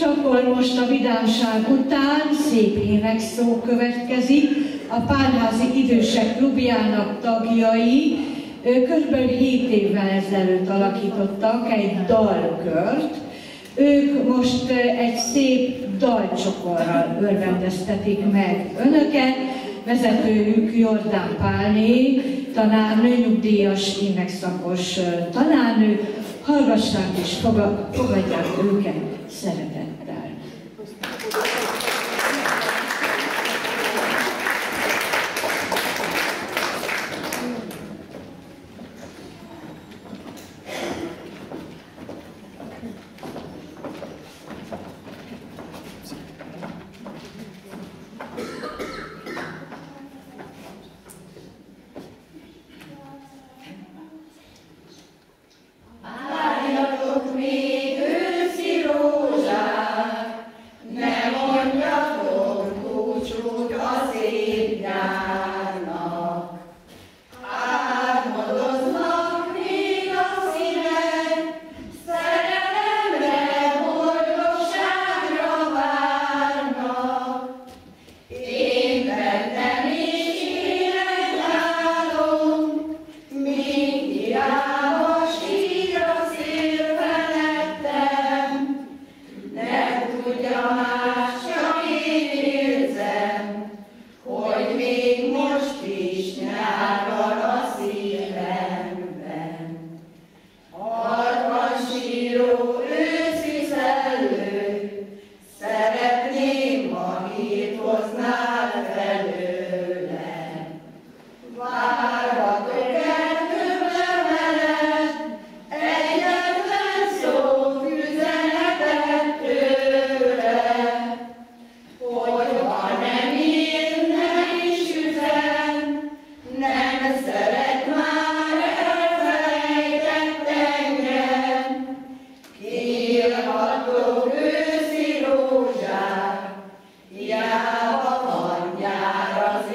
És akkor most a vidámság után szép énekszó következik. A Pálházi Idősek Klubjának tagjai körülbelül 7 évvel ezelőtt alakítottak egy dalkört. Ők most egy szép dalcsokorral örvendeztetik meg önöket. Vezetőjük Jordán Pálné, tanárnő, nyugdíjas énekszakos tanárnő. Hallgassák és fogadják őket szeretettel.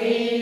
Amen.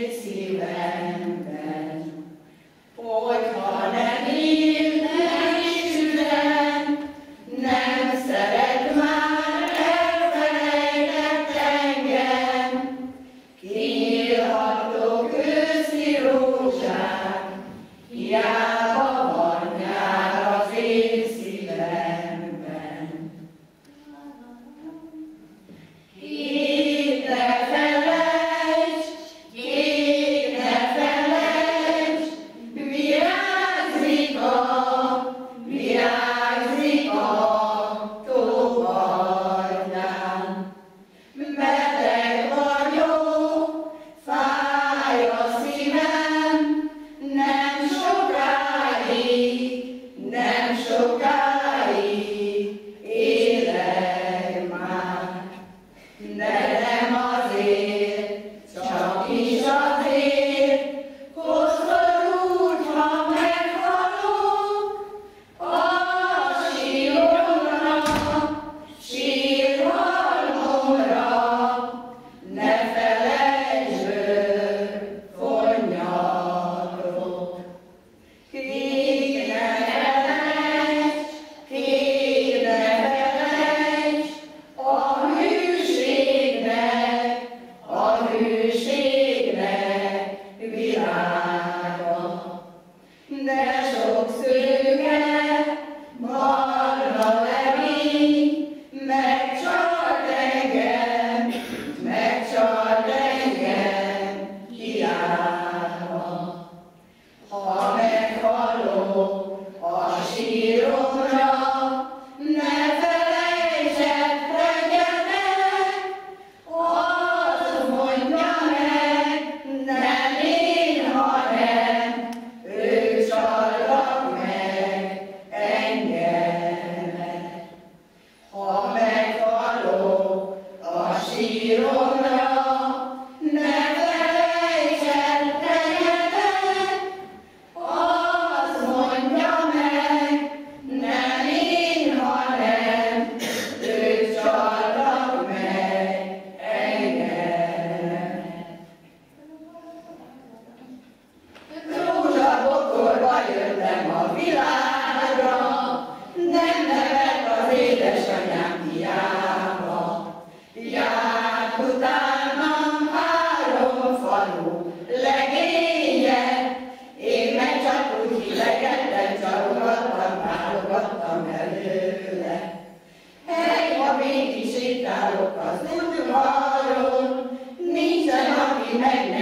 di me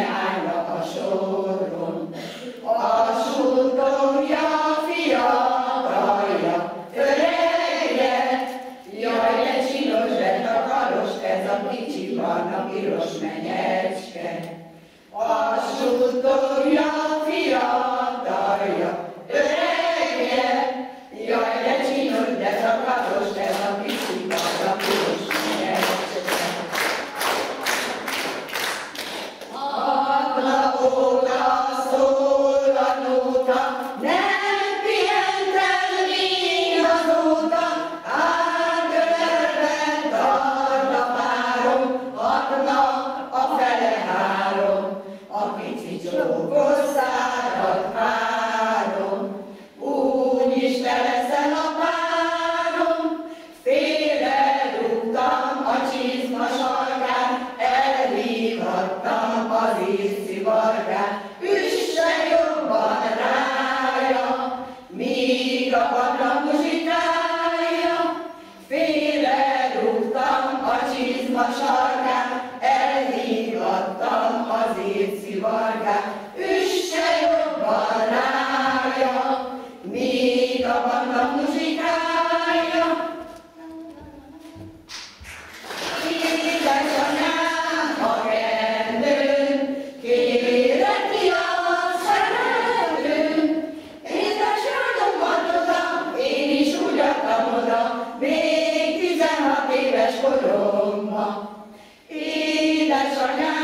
koromban. Édesanyám